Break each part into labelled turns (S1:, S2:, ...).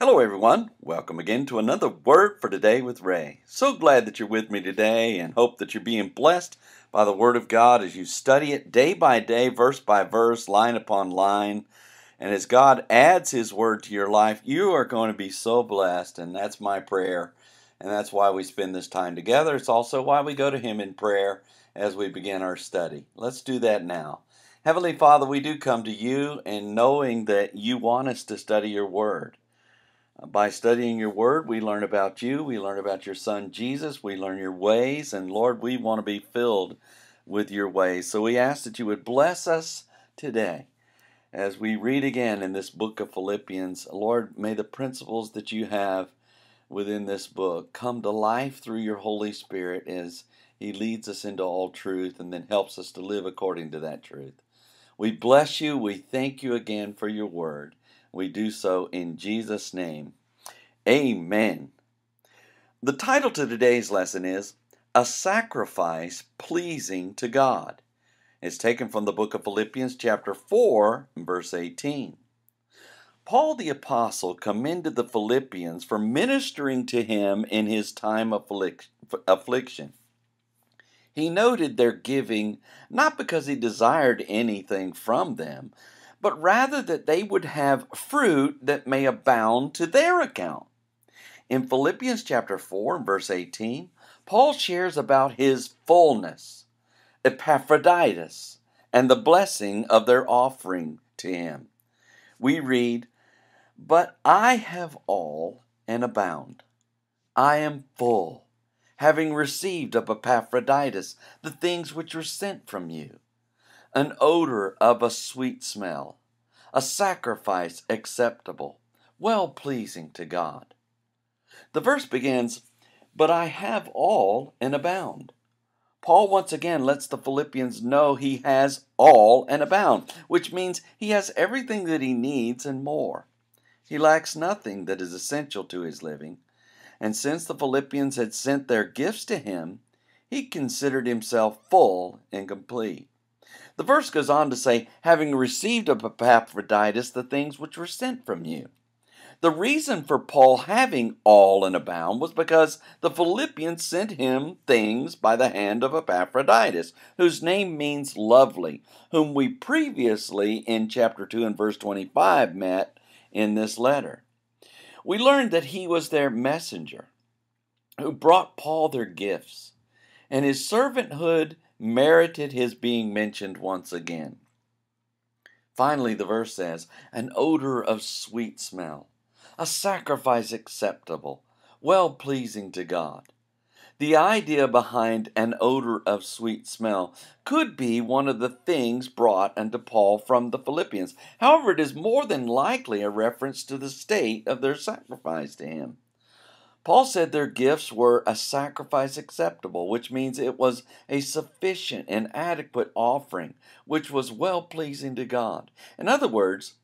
S1: Hello, everyone. Welcome again to another Word for Today with Ray. So glad that you're with me today and hope that you're being blessed by the Word of God as you study it day by day, verse by verse, line upon line. And as God adds His Word to your life, you are going to be so blessed. And that's my prayer. And that's why we spend this time together. It's also why we go to Him in prayer as we begin our study. Let's do that now. Heavenly Father, we do come to you and knowing that you want us to study your Word. By studying your word, we learn about you, we learn about your son Jesus, we learn your ways, and Lord, we want to be filled with your ways. So we ask that you would bless us today as we read again in this book of Philippians. Lord, may the principles that you have within this book come to life through your Holy Spirit as he leads us into all truth and then helps us to live according to that truth. We bless you. We thank you again for your word. We do so in Jesus' name. Amen. The title to today's lesson is A Sacrifice Pleasing to God. It's taken from the book of Philippians, chapter 4, verse 18. Paul the Apostle commended the Philippians for ministering to him in his time of affliction. He noted their giving not because he desired anything from them, but rather that they would have fruit that may abound to their account. In Philippians chapter 4 and verse 18, Paul shares about his fullness, Epaphroditus, and the blessing of their offering to him. We read, But I have all and abound. I am full, having received of Epaphroditus the things which were sent from you an odor of a sweet smell, a sacrifice acceptable, well pleasing to God. The verse begins, But I have all and abound. Paul once again lets the Philippians know he has all and abound, which means he has everything that he needs and more. He lacks nothing that is essential to his living. And since the Philippians had sent their gifts to him, he considered himself full and complete. The verse goes on to say, having received of Epaphroditus the things which were sent from you. The reason for Paul having all and abound was because the Philippians sent him things by the hand of Epaphroditus, whose name means lovely, whom we previously in chapter 2 and verse 25 met in this letter. We learned that he was their messenger who brought Paul their gifts, and his servanthood merited his being mentioned once again. Finally, the verse says, an odor of sweet smell, a sacrifice acceptable, well pleasing to God. The idea behind an odor of sweet smell could be one of the things brought unto Paul from the Philippians. However, it is more than likely a reference to the state of their sacrifice to him. Paul said their gifts were a sacrifice acceptable, which means it was a sufficient and adequate offering, which was well pleasing to God. In other words,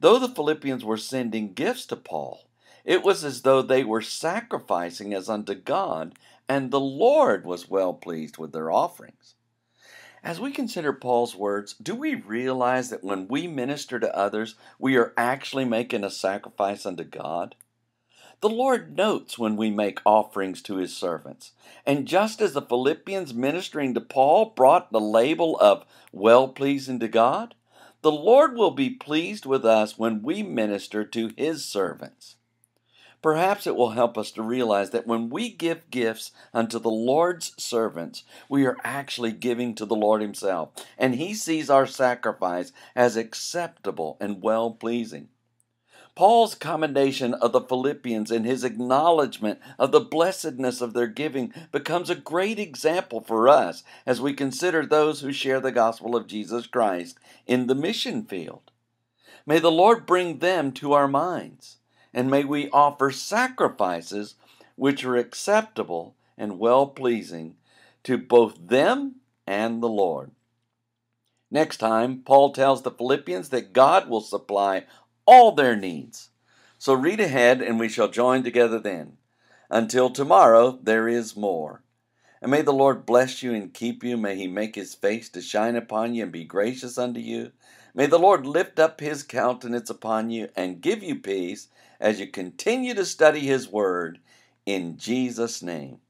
S1: though the Philippians were sending gifts to Paul, it was as though they were sacrificing as unto God, and the Lord was well pleased with their offerings. As we consider Paul's words, do we realize that when we minister to others, we are actually making a sacrifice unto God? The Lord notes when we make offerings to his servants. And just as the Philippians ministering to Paul brought the label of well pleasing to God, the Lord will be pleased with us when we minister to his servants. Perhaps it will help us to realize that when we give gifts unto the Lord's servants, we are actually giving to the Lord Himself, and He sees our sacrifice as acceptable and well pleasing. Paul's commendation of the Philippians and his acknowledgement of the blessedness of their giving becomes a great example for us as we consider those who share the gospel of Jesus Christ in the mission field. May the Lord bring them to our minds, and may we offer sacrifices which are acceptable and well pleasing to both them and the Lord. Next time, Paul tells the Philippians that God will supply all their needs. So read ahead, and we shall join together then. Until tomorrow, there is more. And may the Lord bless you and keep you. May he make his face to shine upon you and be gracious unto you. May the Lord lift up his countenance upon you and give you peace as you continue to study his word in Jesus' name.